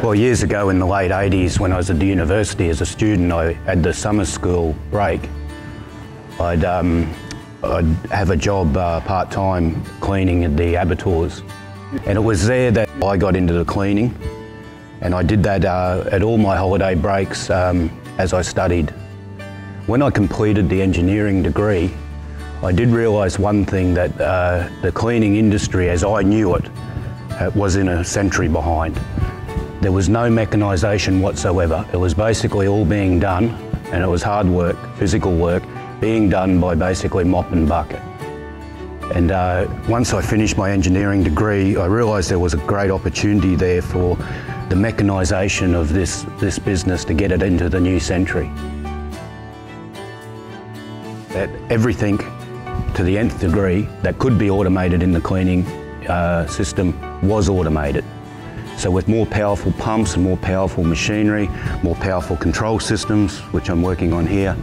Well, years ago in the late 80s, when I was at the university as a student, I had the summer school break. I'd, um, I'd have a job uh, part time cleaning at the abattoirs. And it was there that I got into the cleaning. And I did that uh, at all my holiday breaks um, as I studied. When I completed the engineering degree, I did realise one thing that uh, the cleaning industry, as I knew it, uh, was in a century behind. There was no mechanisation whatsoever. It was basically all being done, and it was hard work, physical work, being done by basically mop and bucket. And uh, once I finished my engineering degree, I realised there was a great opportunity there for the mechanisation of this, this business to get it into the new century. That everything to the nth degree that could be automated in the cleaning uh, system was automated. So with more powerful pumps and more powerful machinery, more powerful control systems, which I'm working on here,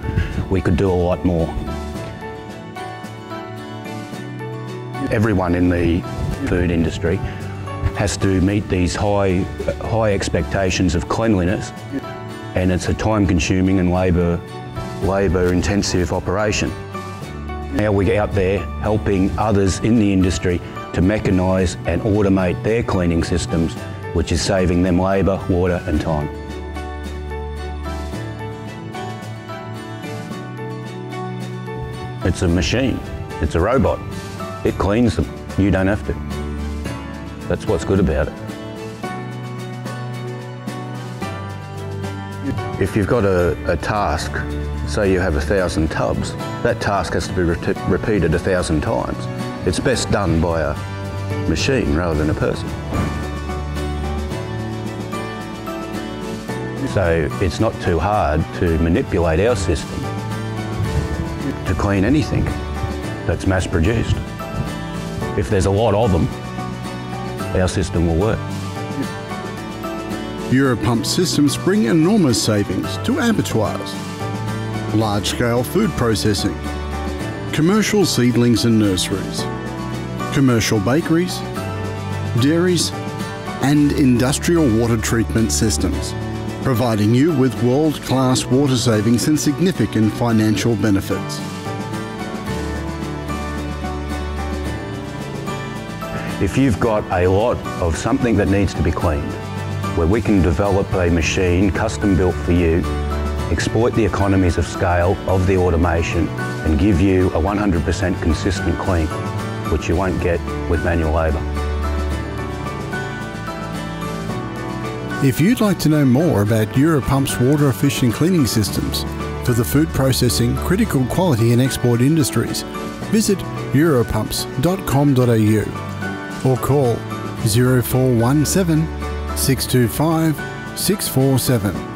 we could do a lot more. Everyone in the food industry has to meet these high, high expectations of cleanliness and it's a time consuming and labour, labour intensive operation. Now we're out there helping others in the industry to mechanise and automate their cleaning systems, which is saving them labour, water and time. It's a machine, it's a robot. It cleans them, you don't have to. That's what's good about it. If you've got a, a task, say you have a thousand tubs, that task has to be re repeated a thousand times. It's best done by a machine rather than a person. So it's not too hard to manipulate our system to clean anything that's mass produced. If there's a lot of them, our system will work. Euro Pump systems bring enormous savings to abattoirs, large-scale food processing, commercial seedlings and nurseries, commercial bakeries, dairies and industrial water treatment systems, providing you with world-class water savings and significant financial benefits. If you've got a lot of something that needs to be cleaned, where we can develop a machine custom built for you, exploit the economies of scale of the automation and give you a 100% consistent clean, which you won't get with manual labour. If you'd like to know more about Euro Pump's water efficient cleaning systems for the food processing, critical quality and export industries, visit europumps.com.au or call 0417 625 647.